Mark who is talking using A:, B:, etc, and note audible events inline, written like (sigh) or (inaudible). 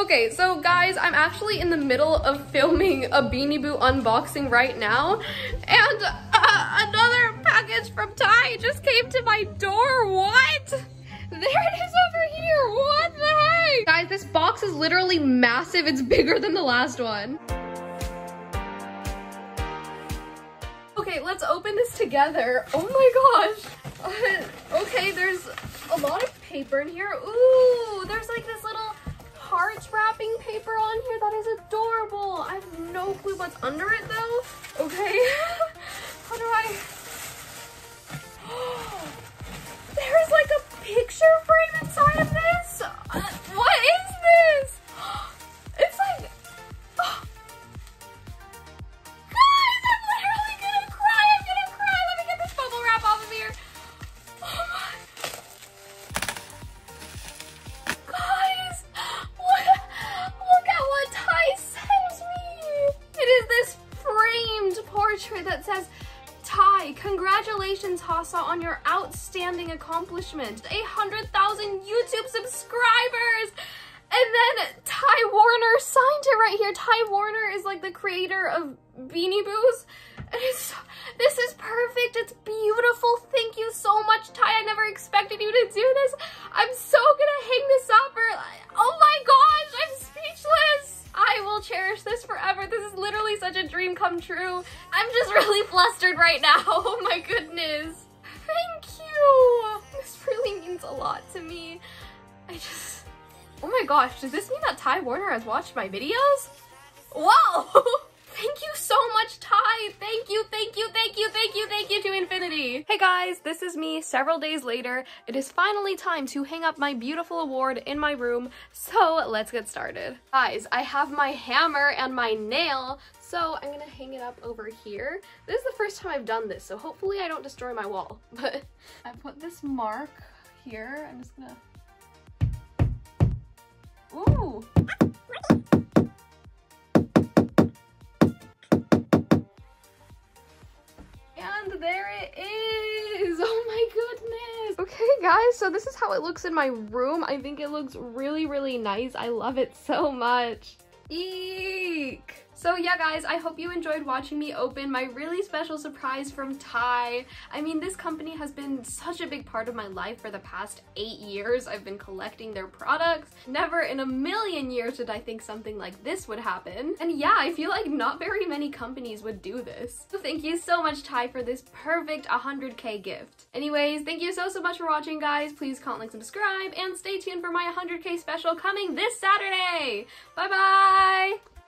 A: Okay, so guys, I'm actually in the middle of filming a Beanie Boo unboxing right now, and uh, another package from Ty just came to my door. What? There it is over here. What the heck? Guys, this box is literally massive. It's bigger than the last one. Okay, let's open this together. Oh my gosh. (laughs) Okay, there's a lot of paper in here. Ooh, there's like this little heart wrapping paper on here. That is adorable. I have no clue what's under it though. Okay, (laughs) how do I? Congratulations, Ha Sa, on your outstanding accomplishment. 100,000 YouTube subscribers. And then Ty Warner signed it right here. Ty Warner is like the creator of Beanie Boos. It's, this is perfect. It's beautiful. Thank you so much, Ty. I never expected you to do this. I'm so gonna hang this up or, oh my gosh, I'm speechless. I will cherish this forever. This is literally such a dream come true. I'm just really flustered right now. (laughs) Oh my goodness. Thank you. This really means a lot to me. I just, oh my gosh, does this mean that Ty Warner has watched my videos? Whoa! (laughs) Thank you so much, Ty. Thank you, thank you, thank you, thank you, thank you to infinity. Hey guys, this is me several days later. It is finally time to hang up my beautiful award in my room, so let's get started. Guys, I have my hammer and my nail, so I'm gonna hang it up over here. This is the first time I've done this, so hopefully I don't destroy my wall, (laughs) but I put this mark here. I'm just gonna... Ooh! There it is! (laughs) Oh my goodness! Okay guys, so this is how it looks in my room. I think it looks really, really nice. I love it so much. Eek! So yeah guys, I hope you enjoyed watching me open my really special surprise from Ty. I mean, this company has been such a big part of my life for the past eight years. I've been collecting their products. Never in a million years did I think something like this would happen. And yeah, I feel like not very many companies would do this. So thank you so much Ty for this perfect 100k gift. Anyways, thank you so so much for watching guys. Please comment, like, subscribe, and stay tuned for my 100k special coming this Saturday. Bye bye!